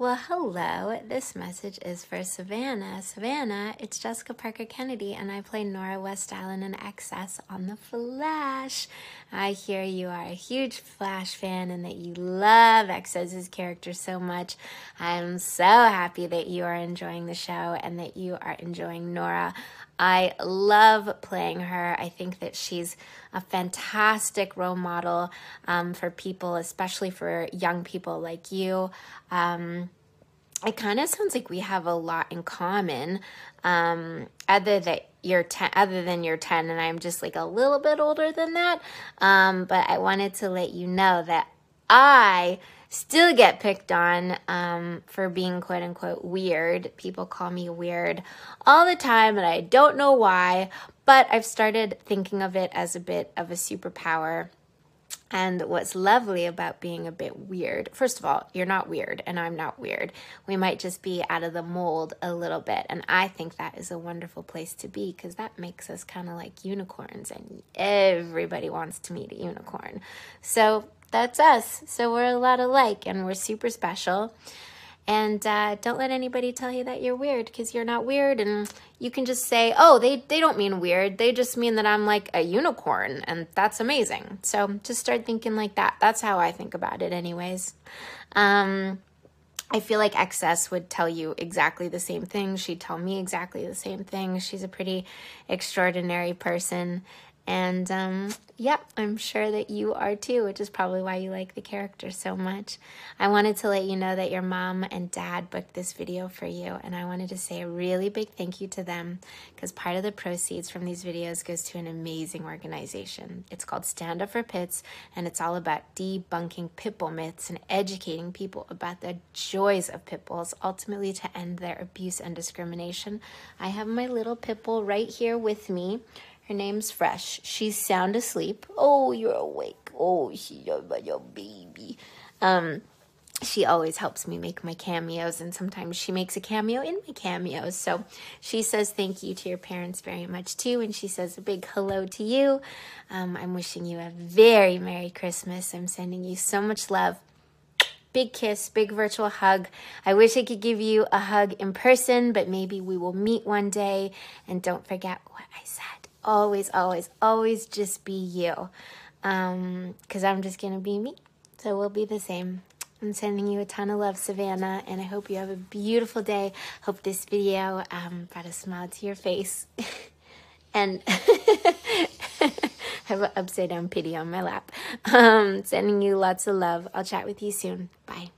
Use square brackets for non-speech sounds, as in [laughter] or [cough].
Well, hello. This message is for Savannah. Savannah, it's Jessica Parker Kennedy, and I play Nora West-Allen in XS on The Flash. I hear you are a huge Flash fan and that you love XS's character so much. I'm so happy that you are enjoying the show and that you are enjoying Nora. I love playing her. I think that she's a fantastic role model um, for people, especially for young people like you. Um, it kind of sounds like we have a lot in common um, other that you're 10 other than you're 10 and i'm just like a little bit older than that um, but i wanted to let you know that i still get picked on um, for being quote unquote weird. People call me weird all the time and i don't know why but i've started thinking of it as a bit of a superpower and what's lovely about being a bit weird, first of all, you're not weird and I'm not weird. We might just be out of the mold a little bit. And I think that is a wonderful place to be because that makes us kind of like unicorns and everybody wants to meet a unicorn. So that's us. So we're a lot alike and we're super special. And uh, don't let anybody tell you that you're weird because you're not weird. And you can just say, oh, they, they don't mean weird. They just mean that I'm like a unicorn. And that's amazing. So just start thinking like that. That's how I think about it, anyways. Um, I feel like XS would tell you exactly the same thing. She'd tell me exactly the same thing. She's a pretty extraordinary person. And um, yeah, I'm sure that you are too, which is probably why you like the character so much. I wanted to let you know that your mom and dad booked this video for you, and I wanted to say a really big thank you to them because part of the proceeds from these videos goes to an amazing organization. It's called Stand Up for Pits, and it's all about debunking pitbull myths and educating people about the joys of pit bulls, ultimately to end their abuse and discrimination. I have my little pit bull right here with me. Her name's Fresh. She's sound asleep. Oh, you're awake. Oh, she's your baby. Um, she always helps me make my cameos, and sometimes she makes a cameo in my cameos. So she says thank you to your parents very much too, and she says a big hello to you. Um, I'm wishing you a very Merry Christmas. I'm sending you so much love. Big kiss, big virtual hug. I wish I could give you a hug in person, but maybe we will meet one day. And don't forget what I said always, always, always just be you. Um, cause I'm just gonna be me. So we'll be the same. I'm sending you a ton of love, Savannah, and I hope you have a beautiful day. Hope this video um, brought a smile to your face. [laughs] and [laughs] have an upside down pittie on my lap. Um, sending you lots of love. I'll chat with you soon. Bye.